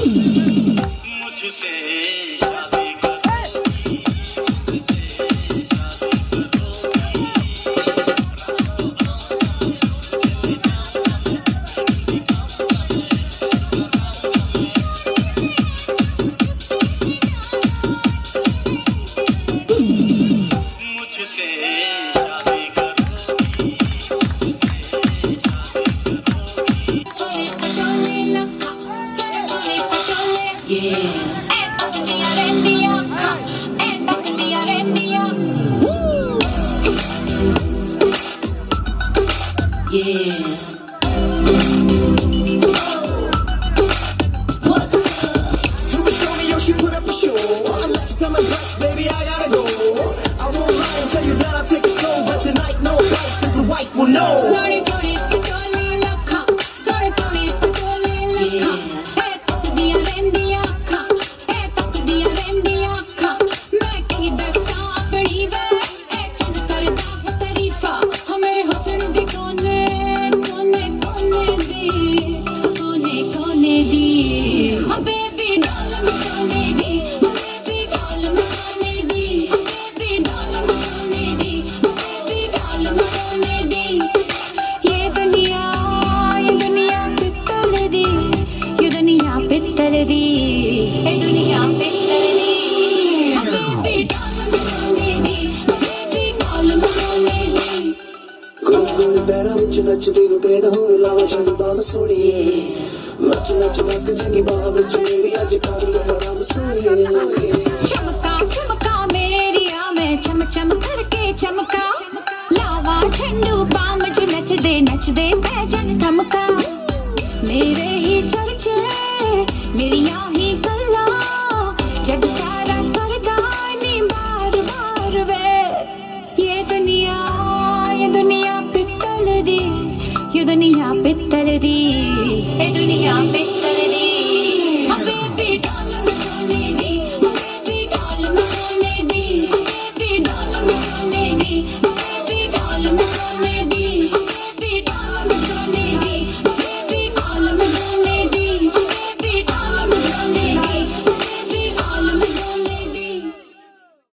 Ooh. Yeah. ਪੈਰਾਂ ਵਿੱਚ ਨੱਚਦੀ ਨੂੰ ਪੇੜ ਹੋਏ ਲਾਵਾਂ ਛੱਡ ਬਾਮ ਸੋਣੀਏ ਨੱਚ ਨੱਚ ਨੱਕ ਜੰਗੀ ਬਾਹਾਂ ਵਿੱਚ ਮੇਰੀ ਅੱਜ ਕਰ ਲੈ ਰਾਮ ਸੋਣੀਏ ਚਮਕਾ ਚਮਕਾ ਮੇਰੀਆ ਮੈਂ ਚਮ ਚਮ ਕਰਕੇ ਚਮਕਾ ਲਾਵਾ ਠੰਡੂ ਬਾਮ ਵਿੱਚ ਨੱਚਦੇ ਨੱਚਦੇ ਪੈ ਜਨ ਧਮਕਾ ਮੇਰੇ ਹੀ ਚਰਚੇ ਮੇਰੀਆਂ